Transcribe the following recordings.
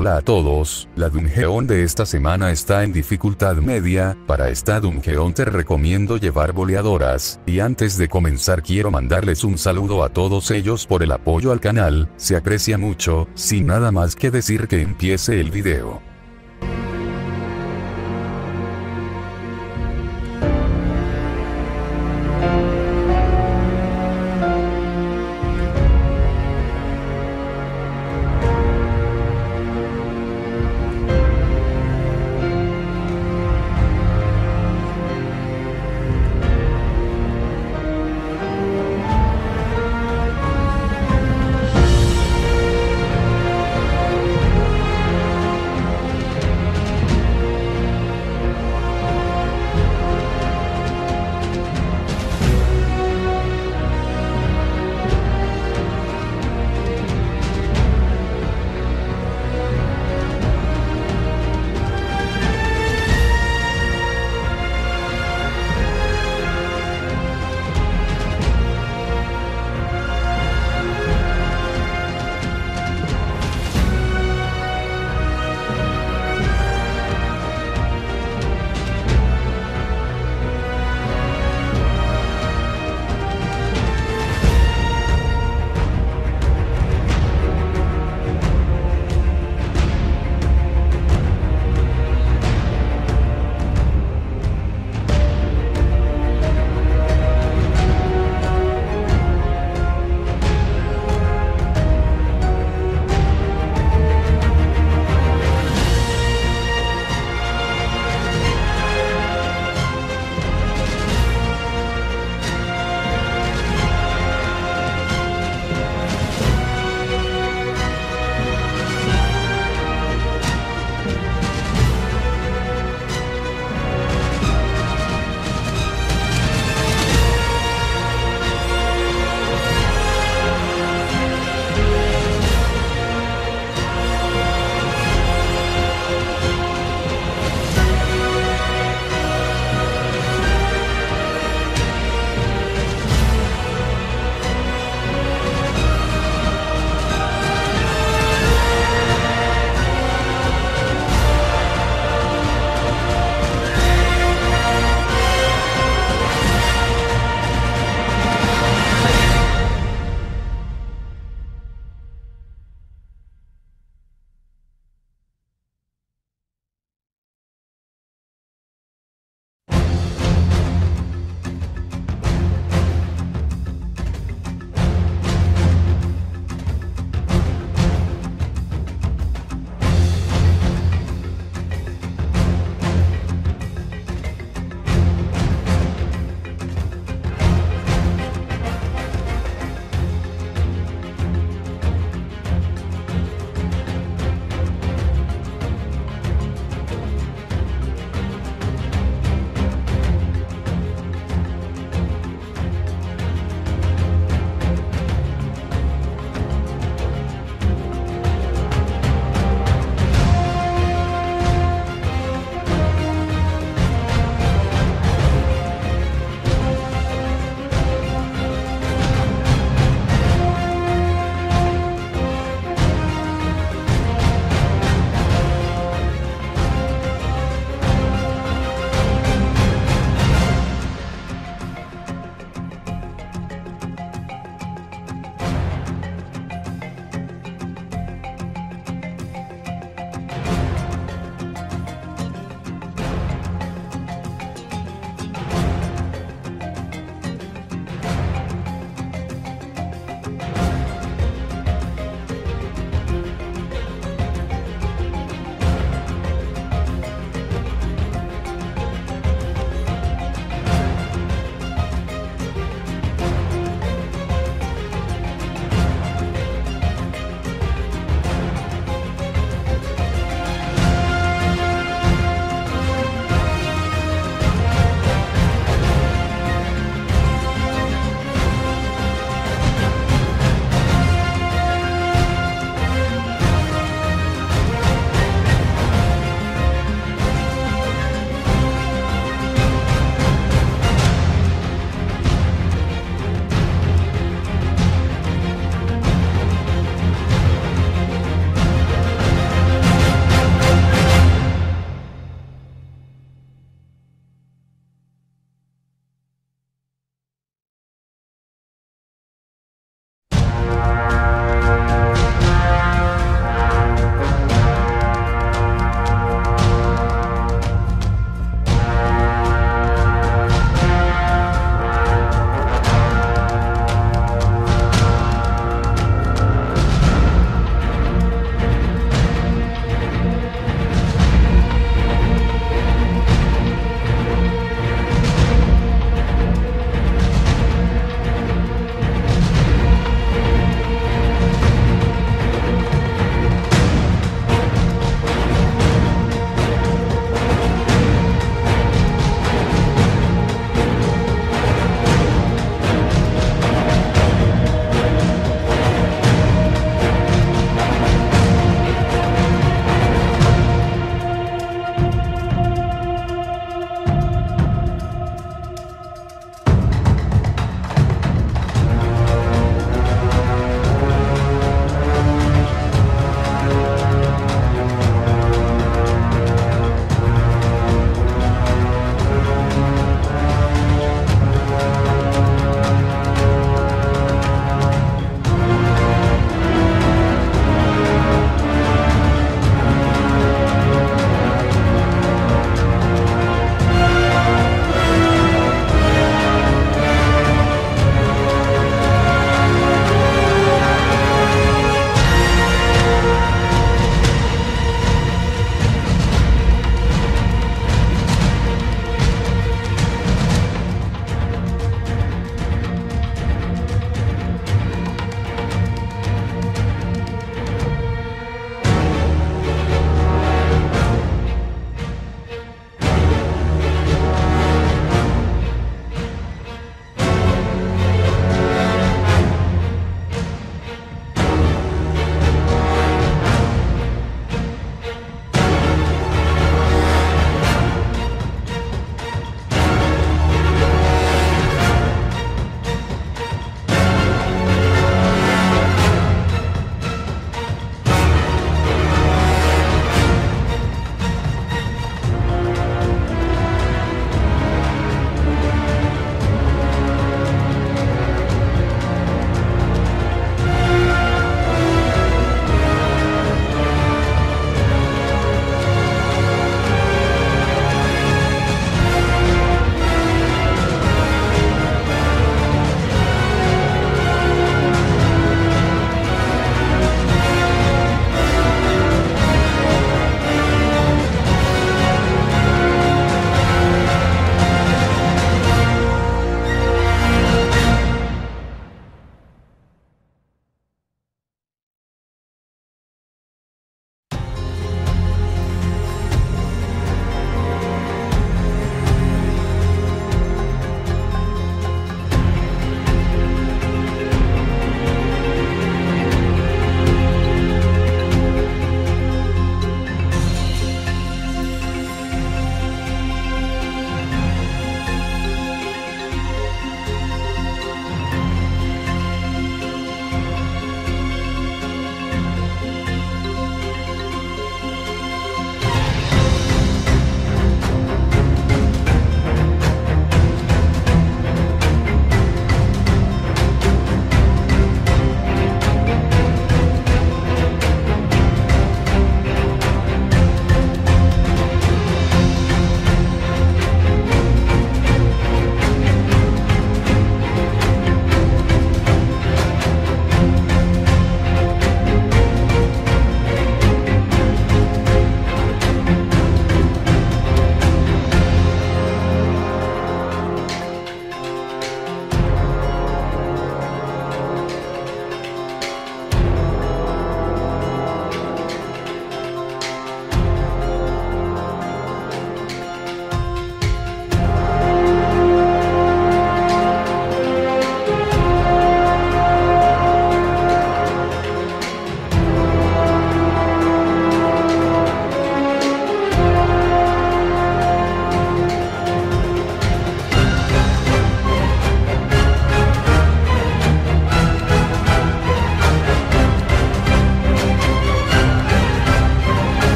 Hola a todos, la Dungeon de esta semana está en dificultad media, para esta Dungeon te recomiendo llevar boleadoras, y antes de comenzar quiero mandarles un saludo a todos ellos por el apoyo al canal, se aprecia mucho, sin nada más que decir que empiece el video.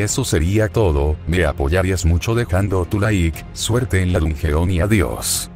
Eso sería todo, me apoyarías mucho dejando tu like, suerte en la Dungeon y adiós.